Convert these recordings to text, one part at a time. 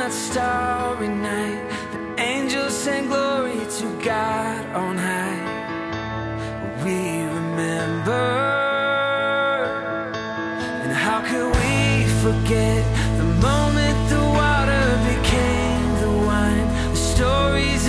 that starry night, the angels sang glory to God on high. We remember, and how could we forget the moment the water became the wine, the stories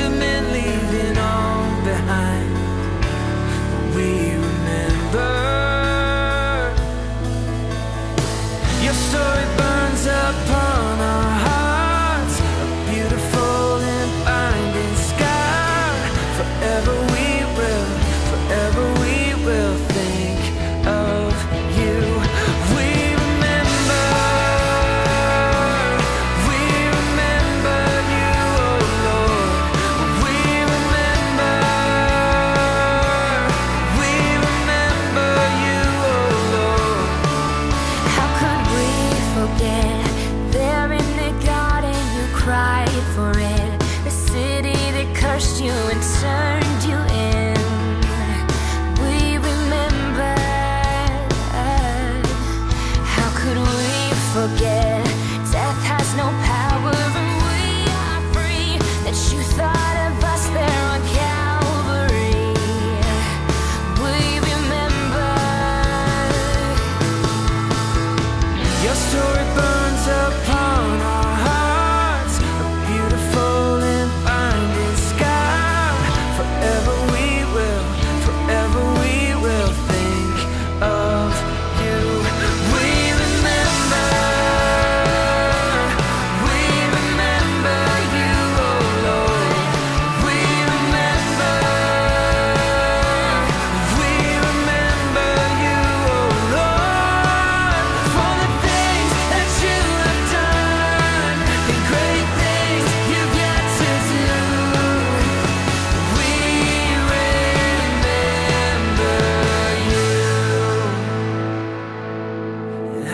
forget?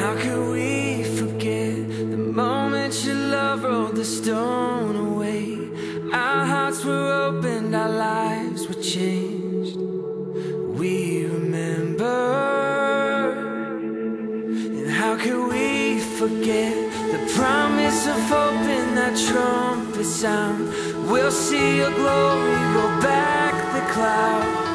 How could we forget the moment your love rolled the stone away? Our hearts were opened, our lives were changed. We remember. And how could we forget the promise of hope in that trumpet sound? We'll see your glory roll back the clouds.